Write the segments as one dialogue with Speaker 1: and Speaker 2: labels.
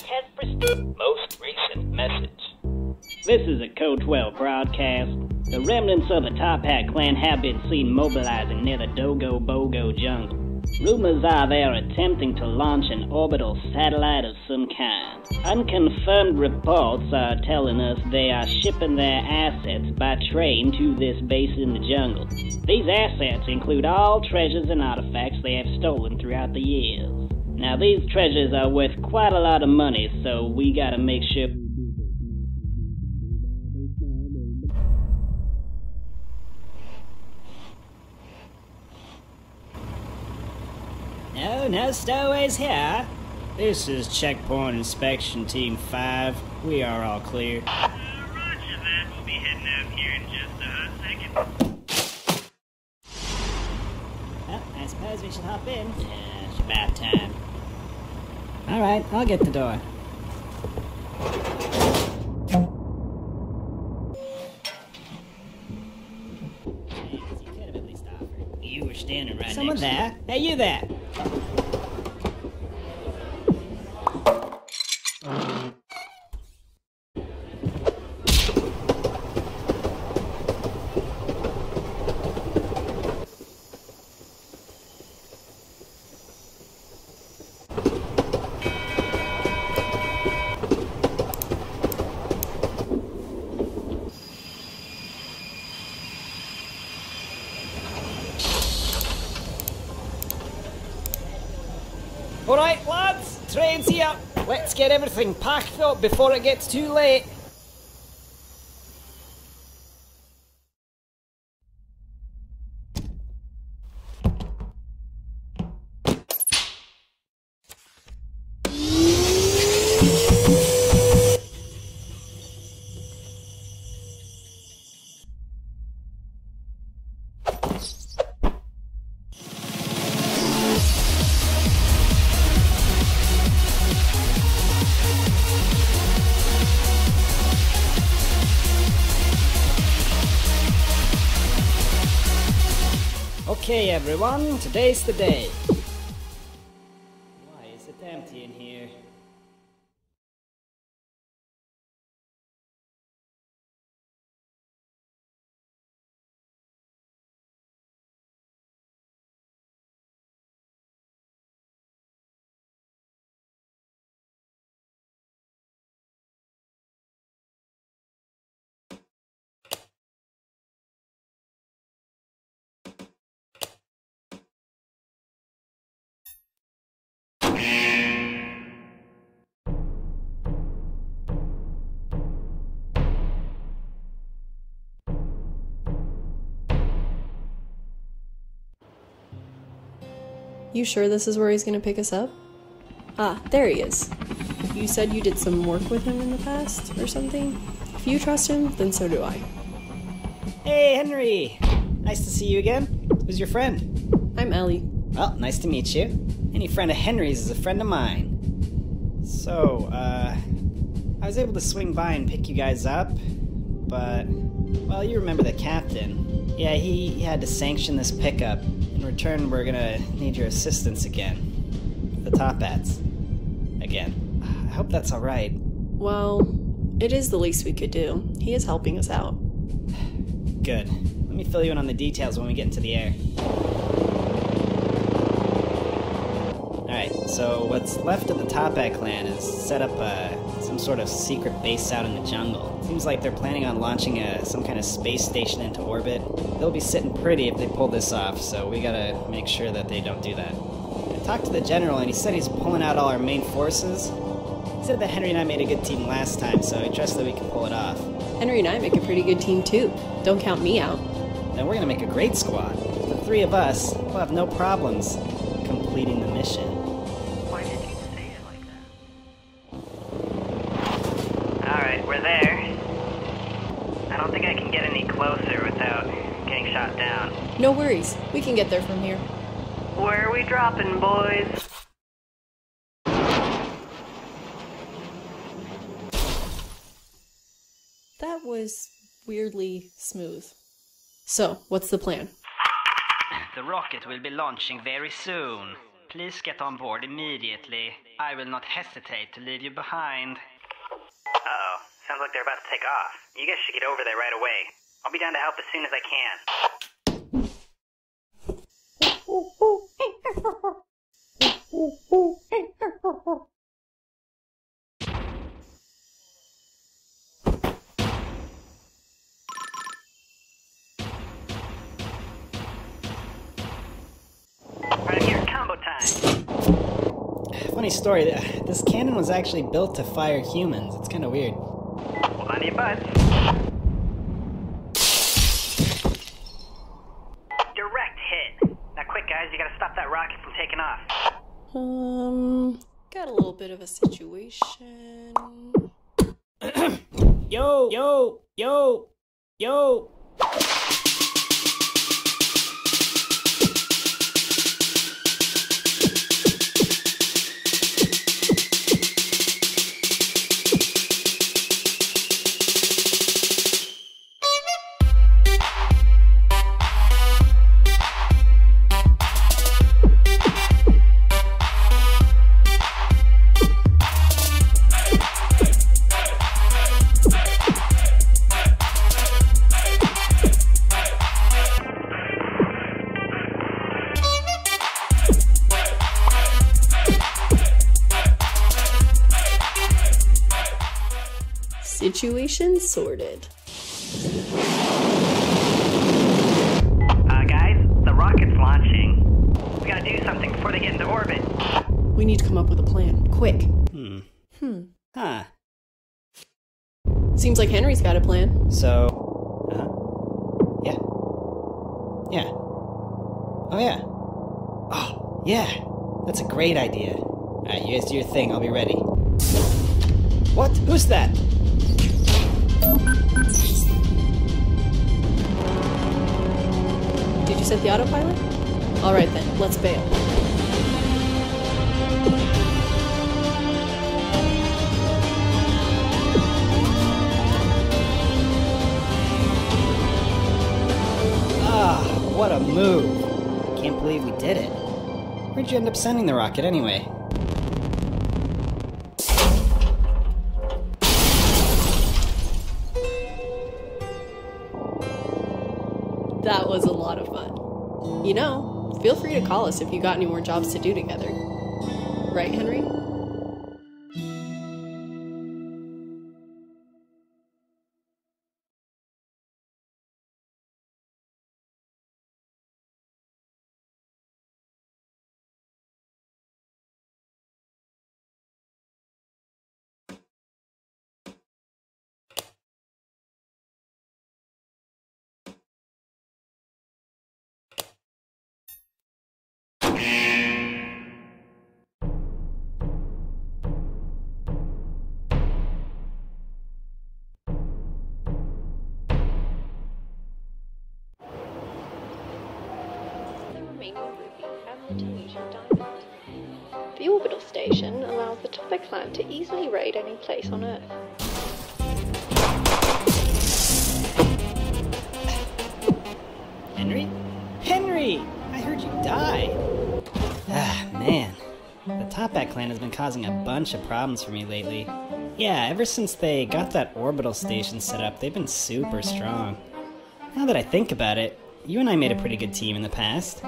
Speaker 1: Most recent message. This is a Code 12 broadcast. The remnants of the Toppat clan have been seen mobilizing near the Dogo Bogo jungle. Rumors are they are attempting to launch an orbital satellite of some kind. Unconfirmed reports are telling us they are shipping their assets by train to this base in the jungle. These assets include all treasures and artifacts they have stolen throughout the years. Now, these treasures are worth quite a lot of money, so we gotta make sure. No, no stowaways here. This is Checkpoint Inspection Team 5. We are all clear.
Speaker 2: Uh, roger that. We'll be heading out here in just a hot second.
Speaker 1: Well, I suppose we should hop in. Yeah, it's about time. Alright, I'll get the door. You were standing right Someone there? Hey, you there! Alright, lads, train's here. Let's get everything packed up before it gets too late. Okay, everyone, today's the day.
Speaker 3: You sure this is where he's gonna pick us up? Ah, there he is. You said you did some work with him in the past, or something? If you trust him, then so do I.
Speaker 1: Hey, Henry! Nice to see you again. Who's your friend?
Speaker 3: I'm Ellie.
Speaker 1: Well, nice to meet you. Any friend of Henry's is a friend of mine. So, uh, I was able to swing by and pick you guys up, but, well, you remember the captain. Yeah, he, he had to sanction this pickup. In return, we're gonna need your assistance again. The Toppats. Again. I hope that's alright.
Speaker 3: Well, it is the least we could do. He is helping us out.
Speaker 1: Good. Let me fill you in on the details when we get into the air. Alright, so what's left of the Toppat clan is set up uh, some sort of secret base out in the jungle. Seems like they're planning on launching a, some kind of space station into orbit. They'll be sitting pretty if they pull this off, so we gotta make sure that they don't do that. I talked to the general and he said he's pulling out all our main forces. He said that Henry and I made a good team last time, so I trust that we can pull it off.
Speaker 3: Henry and I make a pretty good team too. Don't count me out.
Speaker 1: Then we're gonna make a great squad. The three of us will have no problems completing the mission.
Speaker 2: Can get
Speaker 3: there from here.
Speaker 2: Where are we dropping, boys?
Speaker 3: That was weirdly smooth. So, what's the plan?
Speaker 2: The rocket will be launching very soon.
Speaker 4: Please get on board immediately. I will not hesitate to leave you behind.
Speaker 2: Uh-oh. Sounds like they're about to take off. You guys should get over there right away. I'll be down to help as soon as I can. Right here, combo time.
Speaker 1: Funny story, this cannon was actually built to fire humans. It's kind of weird.
Speaker 2: Butts.
Speaker 3: Situation sorted.
Speaker 2: Uh, guys, the rocket's launching. We gotta do something before they get into orbit.
Speaker 3: We need to come up with a plan. Quick.
Speaker 1: Hmm.
Speaker 3: Hmm.
Speaker 1: Huh.
Speaker 3: Seems like Henry's got a plan.
Speaker 1: So, uh, yeah, yeah. Oh yeah. Oh yeah. That's a great idea. All right, you guys do your thing. I'll be ready. What? Who's that?
Speaker 3: Did you set the autopilot? Alright then, let's bail.
Speaker 1: Ah, what a move! Can't believe we did it. Where'd you end up sending the rocket anyway?
Speaker 3: Know, feel free to call us if you got any more jobs to do together. Right, Henry?
Speaker 5: The orbital station allows the Toppat clan to easily raid any place on Earth.
Speaker 1: Henry? Henry! I heard you died! Ah, man. The Toppat clan has been causing a bunch of problems for me lately. Yeah, ever since they got that orbital station set up, they've been super strong. Now that I think about it, you and I made a pretty good team in the past.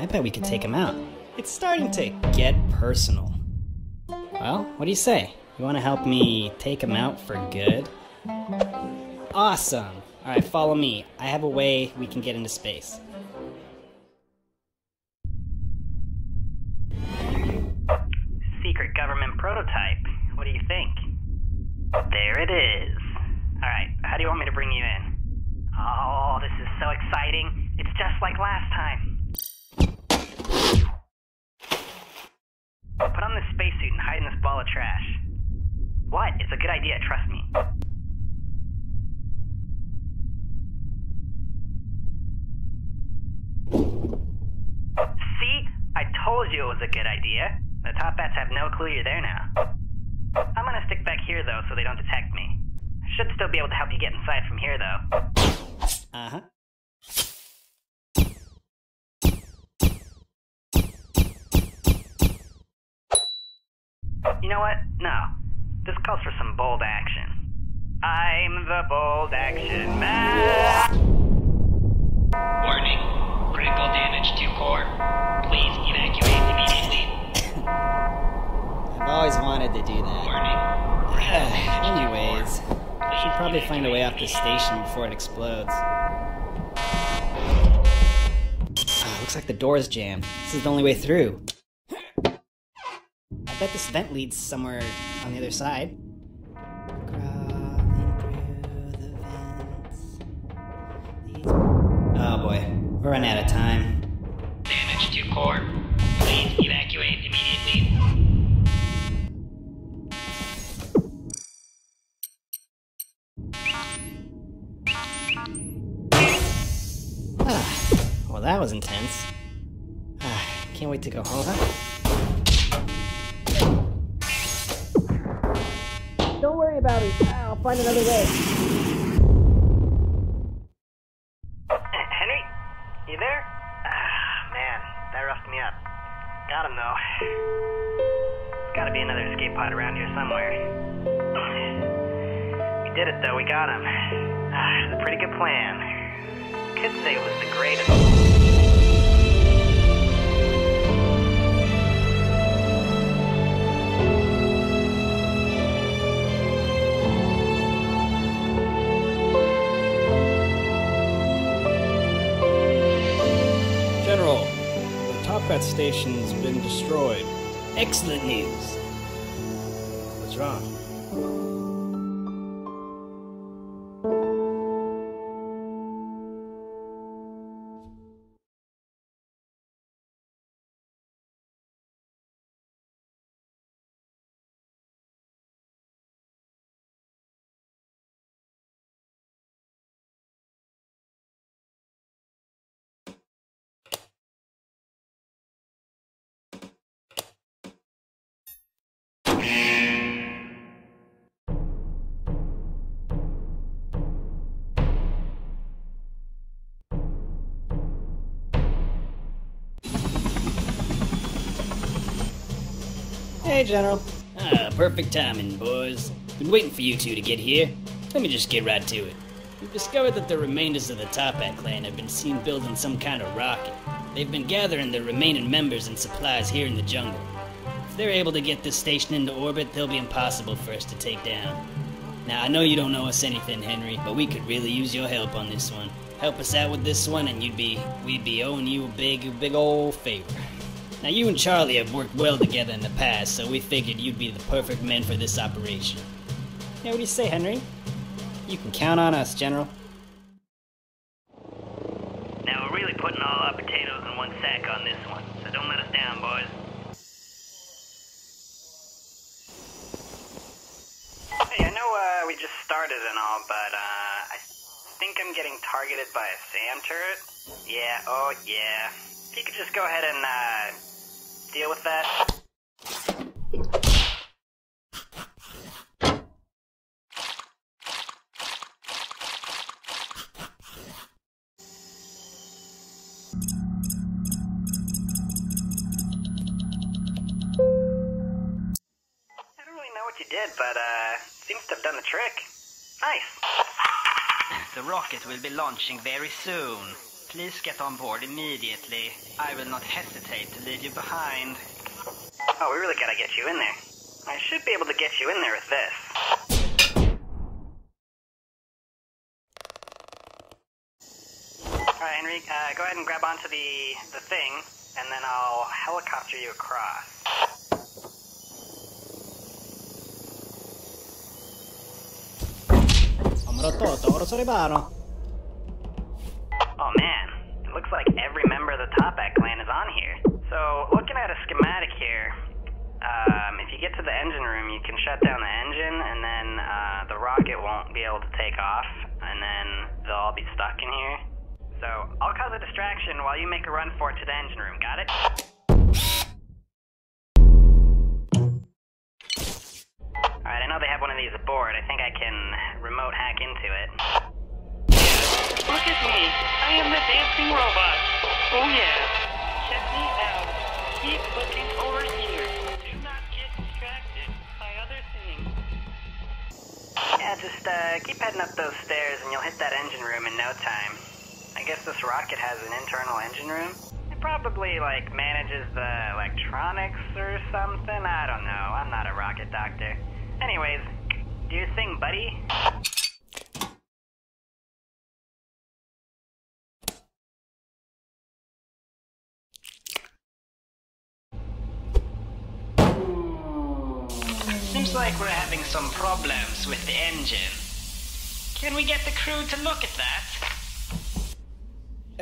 Speaker 1: I bet we could take them out. It's starting to get personal. Well, what do you say? You want to help me take them out for good? Awesome! Alright, follow me. I have a way we can get into space.
Speaker 2: Secret government prototype. What do you think? There it is. Alright, how do you want me to bring you in? Oh, this is so exciting. It's just like last time. Put on this spacesuit and hide in this ball of trash. What? It's a good idea, trust me. See? I told you it was a good idea. The Toppats have no clue you're there now. I'm gonna stick back here though so they don't detect me. Should still be able to help you get inside from here though.
Speaker 1: Uh huh.
Speaker 2: You know what? No. This calls for some bold action. I'm the bold action man.
Speaker 6: Warning. Critical damage to core. Please evacuate immediately.
Speaker 1: I've always wanted to do that.
Speaker 6: Warning.
Speaker 1: Anyways, I should probably find a way off this station before it explodes. Ah, looks like the door's jammed. This is the only way through. I bet this vent leads somewhere on the other side. Crawling through the vents. These- Oh boy, we're running out of time.
Speaker 6: Damage to core. Please evacuate immediately.
Speaker 1: Ah, well, that was intense. Ah, can't wait to go home. Find another way.
Speaker 2: Henry? You there? Ah, man, that roughed me up. Got him, though. There's gotta be another escape pod around here somewhere. We did it, though. We got him. Ah, it's a pretty good plan. Could say it was the greatest.
Speaker 1: The Toppat station's been destroyed. Excellent news. What's wrong? General.
Speaker 7: Ah, perfect timing, boys. Been waiting for you two to get here. Let me just get right to it. We've discovered that the remainders of the Toppat clan have been seen building some kind of rocket. They've been gathering their remaining members and supplies here in the jungle. If they're able to get this station into orbit, they'll be impossible for us to take down. Now, I know you don't know us anything, Henry, but we could really use your help on this one. Help us out with this one, and you'd be we'd be owing you a big, big old favor. Now, you and Charlie have worked well together in the past, so we figured you'd be the perfect men for this operation.
Speaker 1: Yeah, what do you say, Henry? You can count on us, General.
Speaker 2: Now, we're really putting all our potatoes in one sack on this one, so don't let us down, boys. Hey, I know uh, we just started and all, but uh, I think I'm getting targeted by a SAM turret. Yeah, oh yeah. If you could just go ahead and uh, deal with that. Did, but uh, seems to have done the trick. Nice.
Speaker 4: The rocket will be launching very soon. Please get on board immediately. I will not hesitate to leave you behind.
Speaker 2: Oh, we really gotta get you in there. I should be able to get you in there with this. Alright, Henry, uh, go ahead and grab onto the, the thing, and then I'll helicopter you across. Oh man, it looks like every member of the Toppat clan is on here. So, looking at a schematic here, um, if you get to the engine room, you can shut down the engine, and then uh, the rocket won't be able to take off, and then they'll all be stuck in here. So, I'll cause a distraction while you make a run for it to the engine room, got it? Alright, I know they have one of these aboard. I think I can remote hack into it.
Speaker 8: Look at me. I am the dancing robot. Oh yeah. Check me out. Keep looking over here. Do not get distracted by other things.
Speaker 2: Yeah, just uh, keep heading up those stairs and you'll hit that engine room in no time. I guess this rocket has an internal engine room. It probably like manages the electronics or something. I don't know. I'm not a rocket doctor. Anyways, do your thing, buddy.
Speaker 4: Like we're having some problems with the engine. Can we get the crew to look at that?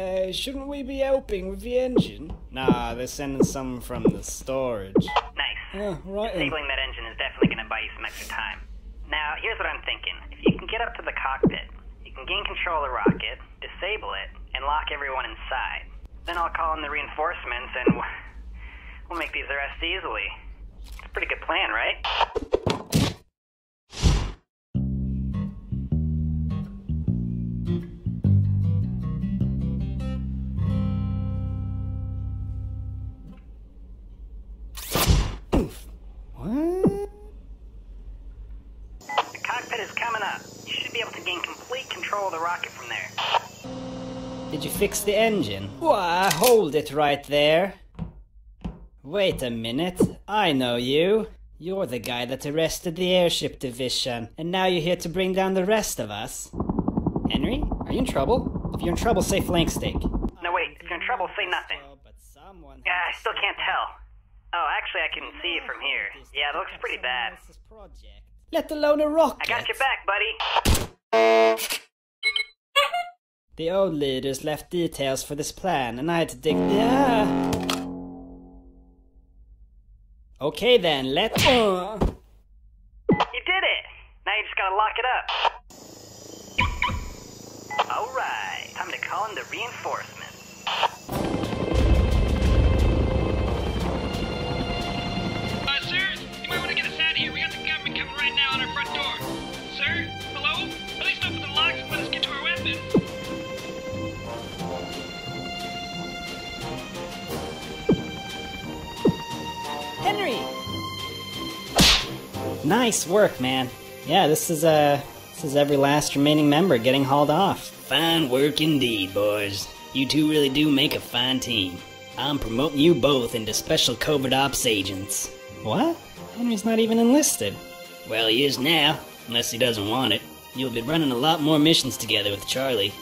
Speaker 1: Uh, shouldn't we be helping with the engine? Nah, they're sending some from the storage.
Speaker 2: Nice.
Speaker 1: Yeah, right then.
Speaker 2: Disabling that engine is definitely going to buy you some extra time. Now, here's what I'm thinking. If you can get up to the cockpit, you can gain control of the rocket, disable it, and lock everyone inside. Then I'll call in the reinforcements and we'll make these arrests easily. It's a pretty good plan, right?
Speaker 1: Did you fix the engine? Why, hold it right there. Wait a minute. I know you. You're the guy that arrested the airship division, and now you're here to bring down the rest of us. Henry, are you in trouble? If you're in trouble, say flank steak.
Speaker 2: No, wait. If you're in trouble, say nothing.
Speaker 1: Oh,
Speaker 2: yeah, I still can't tell. Oh, actually, I can see it from here. Yeah, it looks pretty bad.
Speaker 1: Let alone a rocket.
Speaker 2: I got your back, buddy.
Speaker 1: The old leaders left details for this plan, and I had to dig. Yeah. Okay then, let. Uh.
Speaker 2: You did it! Now you just gotta lock it up. Alright, time to call in the reinforcements.
Speaker 8: Uh, sir, you might want to get us out of here. We got the government coming right now on our front door. Sir? Hello? At least open the locks and let us get to our weapons.
Speaker 1: Nice work, man. Yeah, this is uh this is every last remaining member getting hauled off.
Speaker 7: Fine work indeed, boys. You two really do make a fine team. I'm promoting you both into special covert ops agents.
Speaker 1: What? Henry's not even enlisted.
Speaker 7: Well, he is now, unless he doesn't want it. You'll be running a lot more missions together with Charlie.